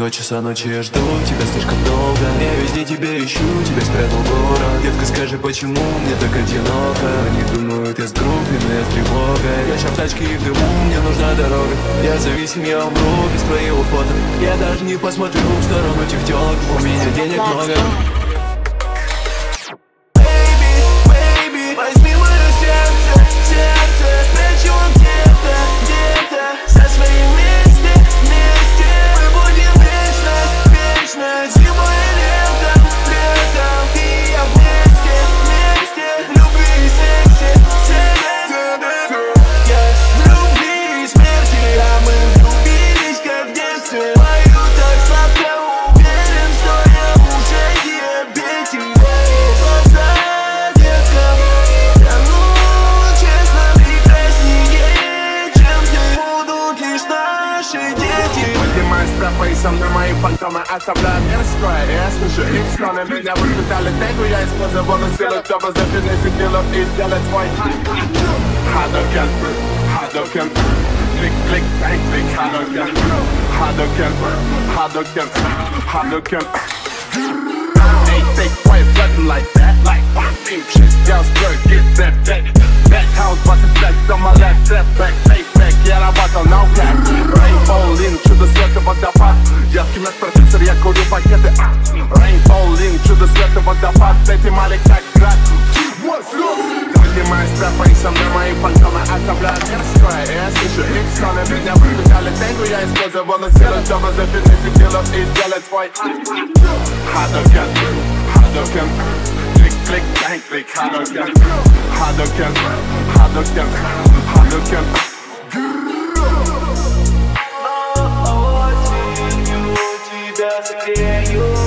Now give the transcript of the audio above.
Два часа ночи я жду тебя слишком долго. Я везде тебя ищу, тебя спрятал город. Детка, скажи, почему мне так одиноко? Они думают, я с группой, но я с тревогой. Я ща в тачке и в дыму, мне нужна дорога. Я зависим, я умру без твоего фото. Я даже не посмотрю в сторону тех телок У меня денег много наши дети Поднимаю стропы и со мной мои фантомы оставляют мирской Я слышу их стоны, меня воспитали тегу Я использовал силу, чтобы зафинить силу и сделать свой Hadouken, Hadouken Клик, клик, бэнг, клик, Hadouken Hadouken, Hadouken, Hadouken Яркий наш процессор, я курю пакеты а. Rainbow lean, чудо света, водопад Эти малик как град Поднимаюсь трапа и со мной мои фантомы оставляют мирское Я слышу их стоны, меня воспитали тегу Я использовал силу, чтобы зафинить силу и сделать свой Hadouken, Hadouken Клик, клик, бэнг, клик, Hadouken Hadouken, Hadouken, Hadouken where you